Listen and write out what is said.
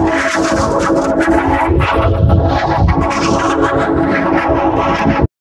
あ